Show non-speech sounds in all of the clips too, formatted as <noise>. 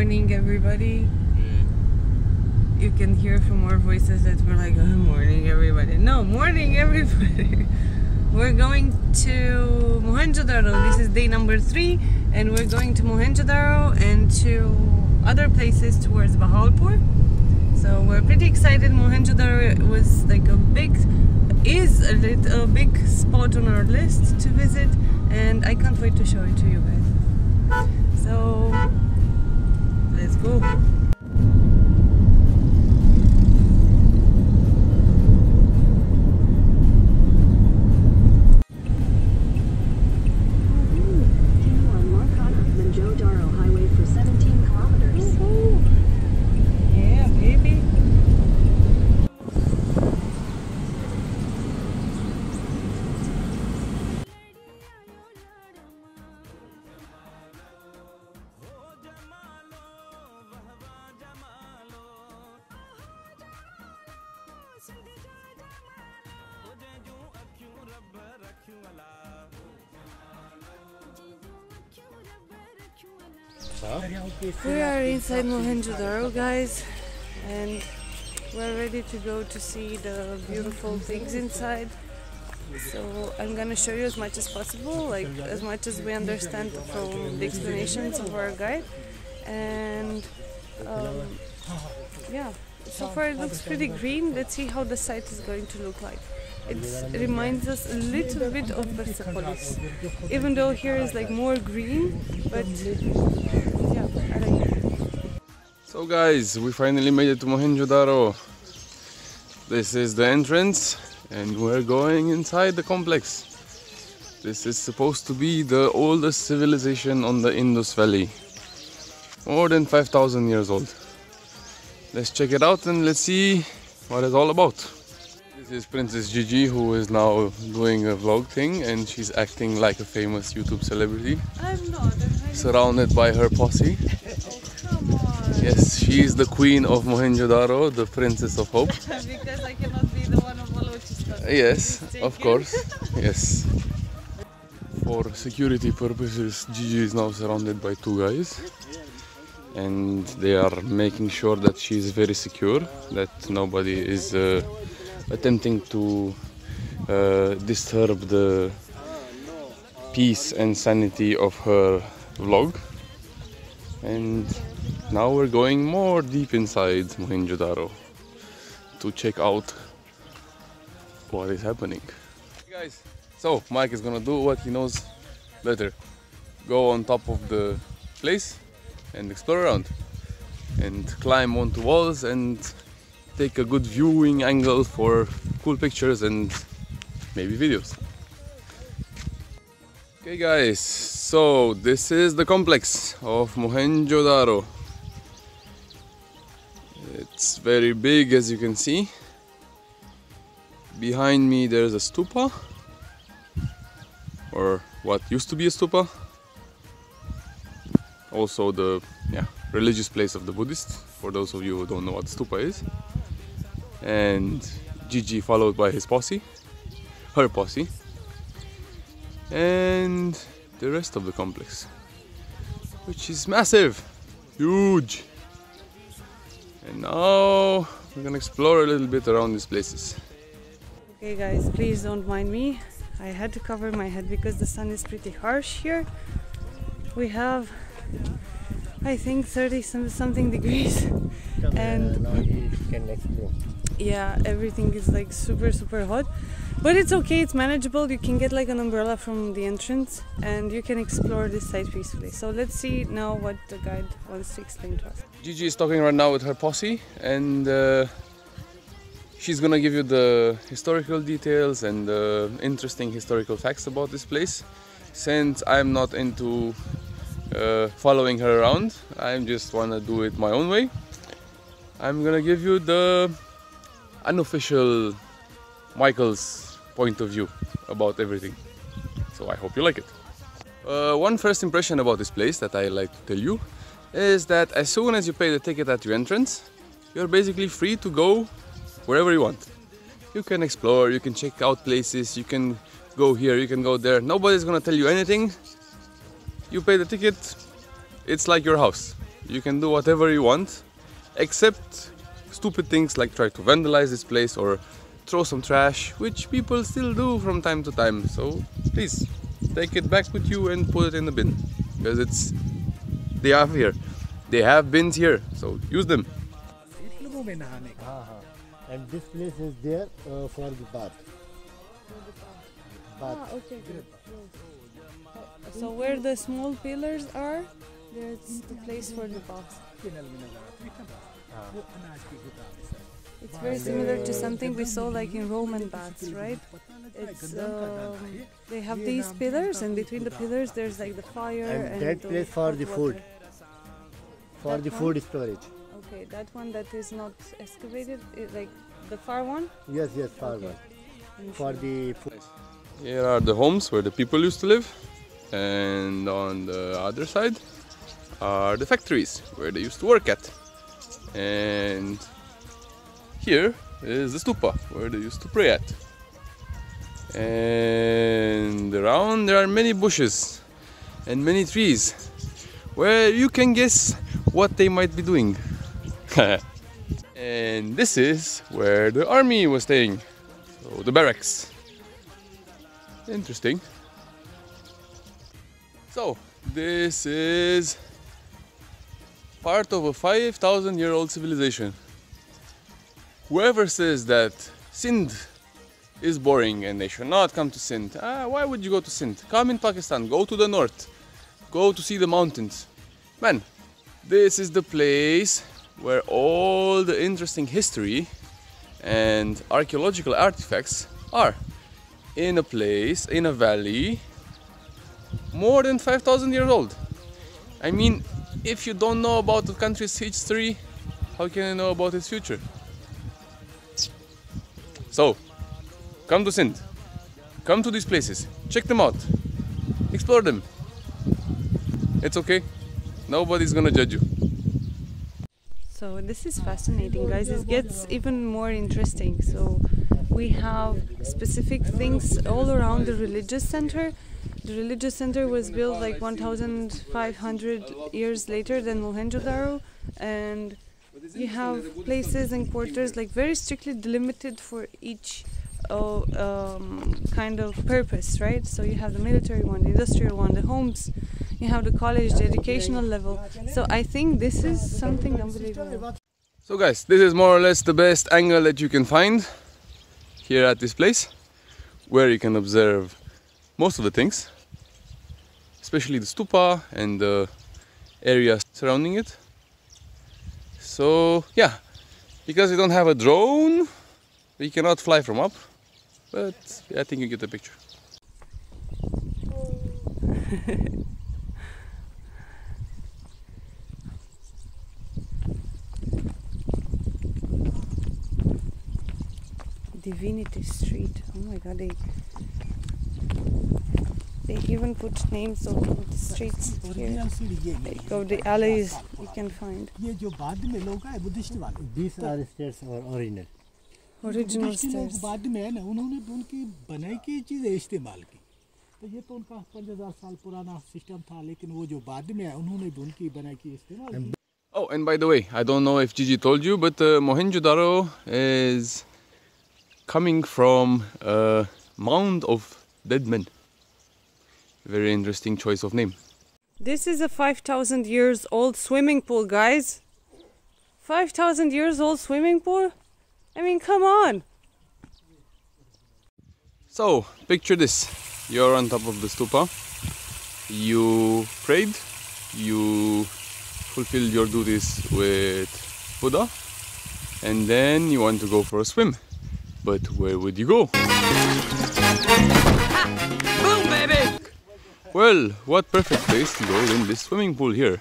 morning, everybody. You can hear from our voices that we're like, oh, morning, everybody. No, morning, everybody. <laughs> we're going to Mohenjo-Daro. This is day number three, and we're going to Mohenjo-Daro and to other places towards Bahawalpur. So we're pretty excited. Mohenjo-Daro was like a big, is a, lit, a big spot on our list to visit, and I can't wait to show it to you guys. So let's We are inside Mohenjo-Daro, guys, and we're ready to go to see the beautiful things inside. So I'm gonna show you as much as possible, like as much as we understand from the explanations of our guide. And um, yeah, so far it looks pretty green. Let's see how the site is going to look like. It reminds us a little bit of Persepolis, even though here is like more green, but So guys, we finally made it to Mohenjo-Daro. This is the entrance and we're going inside the complex. This is supposed to be the oldest civilization on the Indus Valley. More than 5000 years old. Let's check it out and let's see what it's all about. This is Princess Gigi who is now doing a vlog thing and she's acting like a famous YouTube celebrity I'm not. I'm surrounded by her posse. <laughs> Yes, she is the queen of Mohenjo-Daro, the princess of hope. <laughs> because I cannot be the one of Balochistan. Yes, of course. Yes. For security purposes, Gigi is now surrounded by two guys. And they are making sure that she is very secure, that nobody is uh, attempting to uh, disturb the peace and sanity of her vlog. And now we're going more deep inside Mohenjo-Daro to check out what is happening. Hey guys, so Mike is gonna do what he knows better. Go on top of the place and explore around and climb onto walls and take a good viewing angle for cool pictures and maybe videos. Okay guys, so this is the complex of Mohenjo-Daro. It's very big as you can see. Behind me there's a stupa or what used to be a stupa. Also the yeah, religious place of the Buddhists for those of you who don't know what stupa is. And Gigi followed by his posse, her posse, and the rest of the complex, which is massive, huge. And now we're gonna explore a little bit around these places. Okay, guys, please don't mind me. I had to cover my head because the sun is pretty harsh here. We have, I think, 30 something degrees, and yeah, everything is like super, super hot. But it's okay, it's manageable. You can get like an umbrella from the entrance and you can explore this site peacefully. So let's see now what the guide wants to explain to us. Gigi is talking right now with her posse, and uh, she's gonna give you the historical details and uh, interesting historical facts about this place. Since I'm not into uh, following her around, I just wanna do it my own way. I'm gonna give you the unofficial Michael's point of view about everything. So I hope you like it. Uh, one first impression about this place that I like to tell you is that as soon as you pay the ticket at your entrance, you're basically free to go wherever you want. You can explore, you can check out places, you can go here, you can go there. Nobody's gonna tell you anything. You pay the ticket, it's like your house. You can do whatever you want, except stupid things like try to vandalize this place or throw some trash, which people still do from time to time. So please take it back with you and put it in the bin because it's they have here. They have bins here, so use them. Ah, and this place is there uh, for the bath. Ah, okay. So where the small pillars are, that's the place for the bath. It's very similar to something we saw like in Roman baths, right? It's, um, they have these pillars and between the pillars there's like the fire and, and that place for the food. For that the one? food storage. Okay, that one that is not excavated, like the far one? Yes, yes, far okay. one. For the food. Here are the homes where the people used to live and on the other side are the factories where they used to work at. And here is the stupa where they used to pray at. And around there are many bushes and many trees where you can guess what they might be doing. <laughs> and this is where the army was staying, so the barracks. Interesting. So, this is part of a 5,000 year old civilization. Whoever says that Sindh is boring and they should not come to Sindh, ah, why would you go to Sindh? Come in Pakistan, go to the north, go to see the mountains. Man, this is the place where all the interesting history and archaeological artifacts are in a place, in a valley, more than 5,000 years old. I mean, if you don't know about the country's history, how can you know about its future? So, come to Sindh. Come to these places. Check them out. Explore them. It's okay. Nobody's gonna judge you. So this is fascinating, guys. It gets even more interesting. So we have specific things all around the religious center. The religious center was built like 1,500 years later than Mohenjo-daro, and you have places and quarters like very strictly delimited for each uh, um, kind of purpose, right? So you have the military one, the industrial one, the homes, you have the college, the educational level. So I think this is something unbelievable. So guys, this is more or less the best angle that you can find here at this place, where you can observe most of the things, especially the stupa and the area surrounding it. So yeah, because we don't have a drone, we cannot fly from up, but I think you get the picture. <laughs> Divinity Street. Oh my god, they they even put names of the streets here. Original सीढ़ी ये नहीं Like of the alleys you can find. ये जो बाद में लोग आए Buddhist वाले these are stairs or original Original Buddhist लोग stairs. बाद में है ना उन्होंने तो उनकी बनाई की चीज़ें इस्तेमाल की तो ये तो उनका पाँच हजार साल पुराना सिस्टम था लेकिन वो जो बाद में है उन्होंने भी उनकी बनाई की इस्तेमाल की Oh, and by the way, I don't know if Gigi told you, but uh, Mohenjo-daro is coming from a mound of dead men. Very interesting choice of name. This is a 5,000 years old swimming pool, guys. 5,000 years old swimming pool? I mean, come on. So, picture this. You're on top of the stupa. You prayed. You fulfilled your duties with Buddha. And then you want to go for a swim. But where would you go? Well, what perfect place to go than this swimming pool here.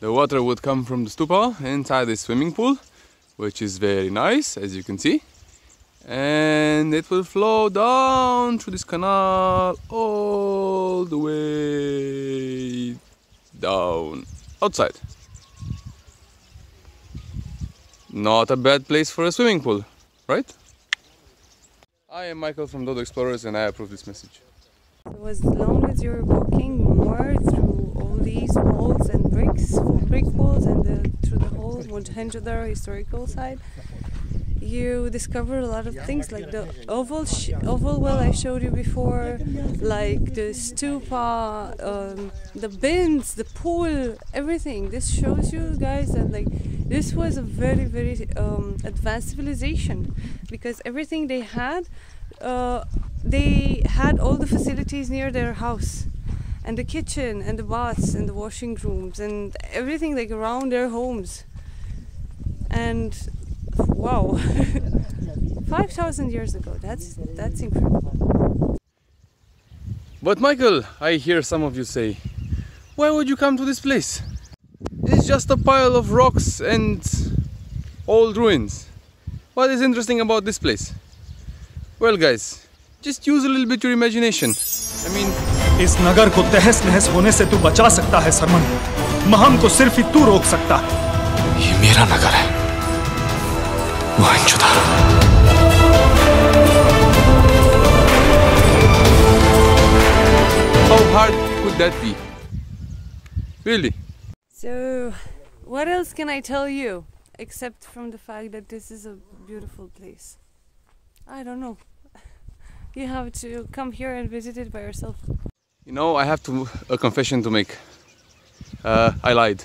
The water would come from the stupa inside this swimming pool, which is very nice, as you can see and it will flow down through this canal all the way down outside. Not a bad place for a swimming pool, right? I am Michael from Dodo Explorers and I approve this message. So as long as you're walking more through all these walls and bricks, brick walls and the, through the whole Mohenjo-daro historical side, you discover a lot of things like the oval oval well I showed you before, like the stupa, um, the bins, the pool, everything. This shows you guys that like this was a very very um, advanced civilization because everything they had uh, they had all the facilities near their house and the kitchen and the baths and the washing rooms and everything like around their homes. And wow. <laughs> 5000 years ago. That's that's incredible. But michael i hear some of you say why would you come to this place? It's just a pile of rocks and old ruins. What is interesting about this place? Well guys Just use a little bit your imagination. I mean, इस नगर को तहस नहस होने से तू बचा सकता है सरमन महम को सिर्फ़ ही तू रोक सकता है ये मेरा नगर है वाहिंशुदा How hard could that be? Really? So, what else can I tell you? Except from the fact that this is a beautiful place. I don't know. you have to come here and visit it by yourself. You know, I have to a confession to make. Uh, I lied.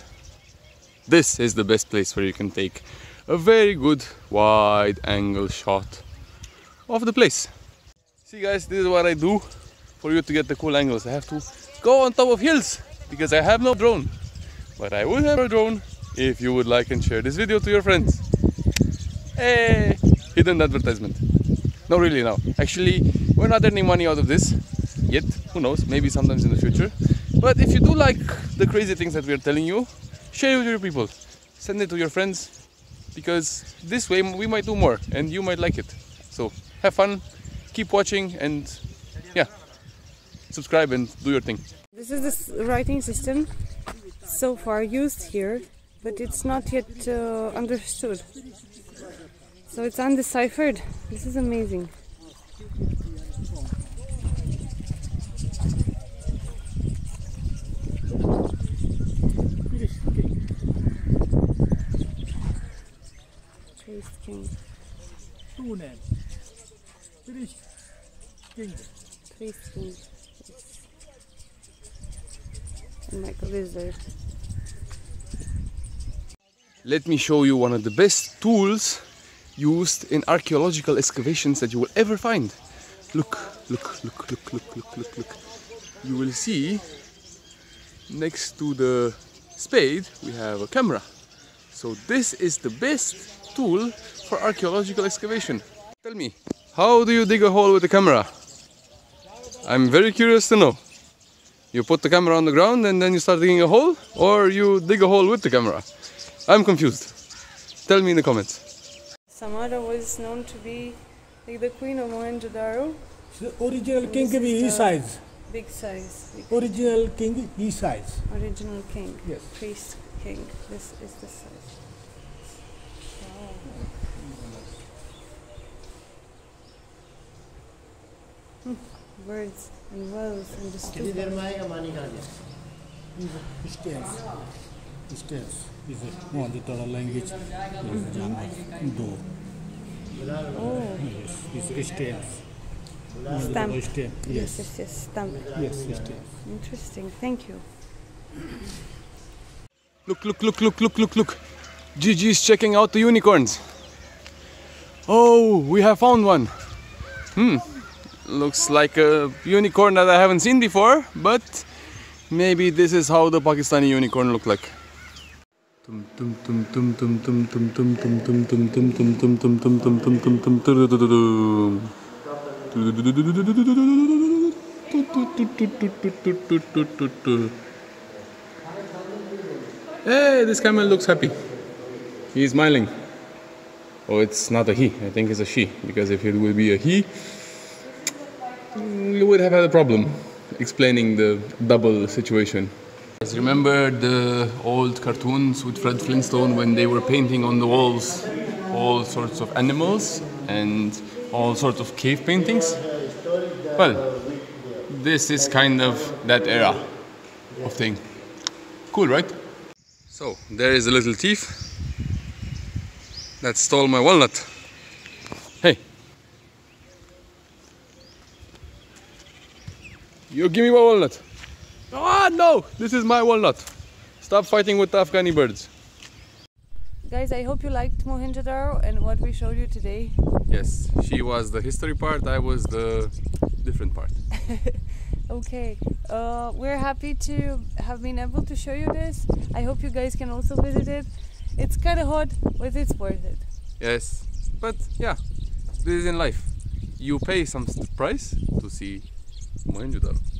This is the best place where you can take a very good wide angle shot of the place. See guys, this is what I do for you to get the cool angles. I have to go on top of hills because I have no drone. But I will have a drone if you would like and share this video to your friends. Hey, hidden advertisement not really now actually we're not earning money out of this yet. Who knows? Maybe sometimes in the future. But if you do like the crazy things that we're telling you share it with your people. Send it to your friends because this way we might do more and you might like it. So have fun keep watching and yeah subscribe and do your thing. This is the writing system so far used here but it's not yet uh, understood. So it's undeciphered. This is amazing. And like a lizard. Let me show you one of the best tools used in archaeological excavations that you will ever find. Look, look, look, look, look, look, look, look. You will see next to the spade we have a camera. So this is the best tool for archaeological excavation. Tell me, how do you dig a hole with a camera? I'm very curious to know. You put the camera on the ground and then you start digging a hole? Or you dig a hole with the camera? I'm confused. Tell me in the comments. Samara was known to be like the queen of Mohenjo-daro. Original king of E size. Big size. Big original king E size. Original king. Yes. Priest king. This is the size. Hmm. Words Birds and wells and disturbance. States is one the Tara language is Do. Oh. Yes, it's states. Stamp. Yes. yes, yes, stamp. Yes, stamp. Interesting. Thank you. Look, look, look, look, look, look, look. Gigi is checking out the unicorns. Oh, we have found one. Hmm. Looks like a unicorn that I haven't seen before, but maybe this is how the Pakistani unicorn look like. Hey, this camel looks happy. He's smiling. Oh, it's not a he. I think it's a she. Because if it would be a he, we would have had a problem explaining the double situation. Remember the old cartoons with Fred Flintstone when they were painting on the walls all sorts of animals and all sorts of cave paintings? Well, this is kind of that era of thing. Cool, right? So there is a little thief that stole my walnut. Hey. You give me my walnut. Ah no! This is my walnut. Stop fighting with Afghani birds. Guys, I hope you liked Mohenjo-Daro and what we showed you today. Yes, she was the history part, I was the different part. <laughs> Okay, uh, we're happy to have been able to show you this. I hope you guys can also visit it. It's kind of hot, but it's worth it. Yes, but yeah, this is in life. You pay some price to see Mohenjo-Daro.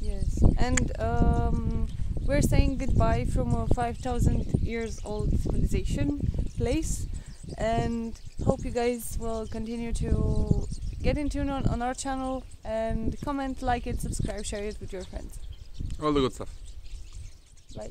Yes, and um, we're saying goodbye from a 5,000 years old civilization place, and hope you guys will continue to get in tune on, on our channel and comment, like it, subscribe, share it with your friends. All the good stuff. Bye.